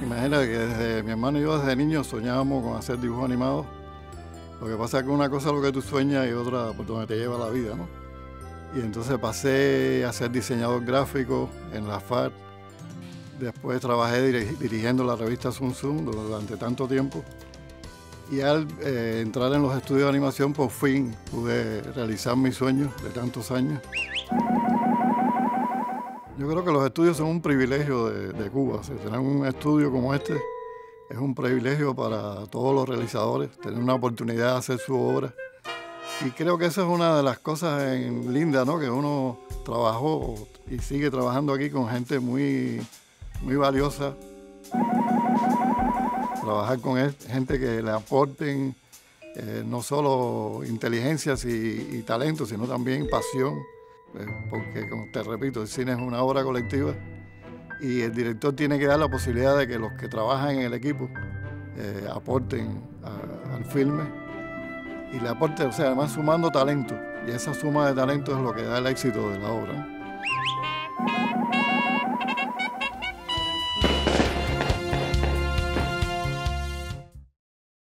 Mira, que desde mi hermano y yo desde niños soñábamos con hacer dibujos animados. Lo que pasa es que una cosa es lo que tú sueñas y otra por donde te lleva la vida, ¿no? Y entonces pasé a ser diseñador gráfico en la FARC. Después trabajé dirigiendo la revista Zoom Zoom durante tanto tiempo. Y al eh, entrar en los estudios de animación, por fin pude realizar mis sueños de tantos años. Yo creo que los estudios son un privilegio de, Cuba. tener un estudio como este es un privilegio para todos los realizadores, tener una oportunidad de hacer su obra. Y creo que esa es una de las cosas lindas, ¿no? Que uno trabajó y sigue trabajando aquí con gente muy, muy valiosa trabajar con gente que le aporten eh, no solo inteligencias y, talento, sino también pasión, porque como te repito, el cine es una obra colectiva y el director tiene que dar la posibilidad de que los que trabajan en el equipo eh, aporten al filme y le aporten, o sea, además sumando talento, y esa suma de talento es lo que da el éxito de la obra.